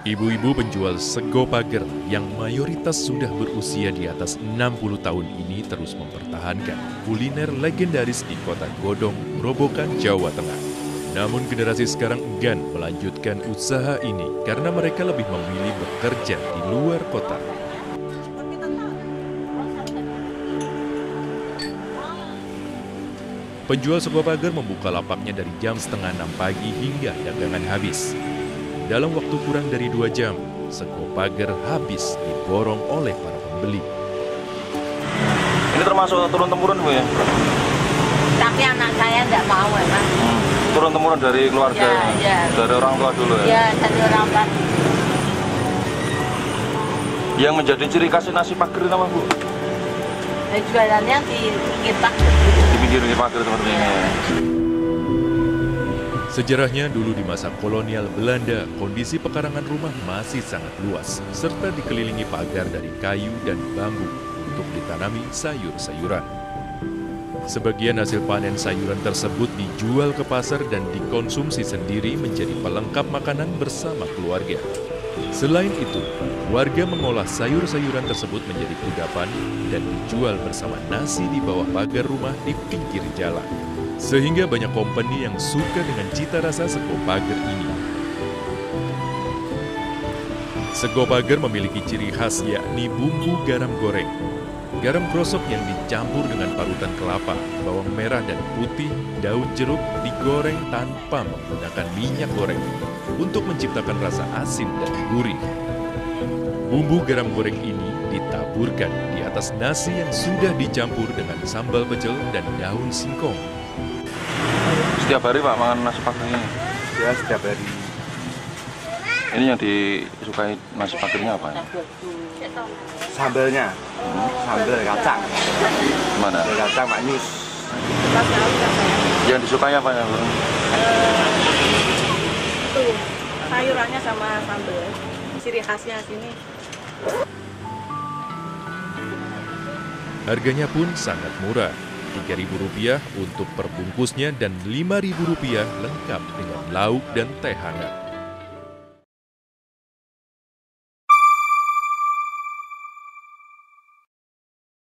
Ibu-ibu penjual sego pager yang mayoritas sudah berusia di atas 60 tahun ini terus mempertahankan kuliner legendaris di kota Godong, Robokan, Jawa Tengah. Namun generasi sekarang enggan melanjutkan usaha ini karena mereka lebih memilih bekerja di luar kota. Penjual sego pager membuka lapaknya dari jam setengah enam pagi hingga dagangan habis. Dalam waktu kurang dari dua jam, sego pager habis diborong oleh para pembeli. Ini termasuk turun-temurun Bu ya? Tapi anak saya tidak mau emang. Hmm. Turun-temurun dari keluarga, Ya, ya. dari orang tua dulu ya? Ya, dari orang tua. Yang menjadi ciri khas nasi pager itu apa Bu? Dan jualannya di kita. Di pinggir pager seperti ini ya? Sejarahnya dulu di masa kolonial Belanda, kondisi pekarangan rumah masih sangat luas, serta dikelilingi pagar dari kayu dan bambu untuk ditanami sayur-sayuran. Sebagian hasil panen sayuran tersebut dijual ke pasar dan dikonsumsi sendiri menjadi pelengkap makanan bersama keluarga. Selain itu, warga mengolah sayur-sayuran tersebut menjadi kudapan dan dijual bersama nasi di bawah pagar rumah di pinggir jalan. Sehingga banyak kompeni yang suka dengan cita rasa sego pager ini. Sego pager memiliki ciri khas yakni bumbu garam goreng. Garam krosok yang dicampur dengan parutan kelapa, bawang merah dan putih, daun jeruk digoreng tanpa menggunakan minyak goreng untuk menciptakan rasa asin dan gurih. Bumbu garam goreng ini ditaburkan di atas nasi yang sudah dicampur dengan sambal pecel dan daun singkong. Setiap hari Pak makan nasi pager ini? ya setiap hari Ini yang disukai nasi pagernya apa ya? sambelnya sambel kacang Gimana? sambel kacang maknyus Yang disukai apa ya Bu? Sayurannya sama sambal. Ciri khasnya sini. Harganya pun sangat murah, Rp3.000 untuk perbungkusnya dan Rp5.000 lengkap dengan lauk dan teh hangat.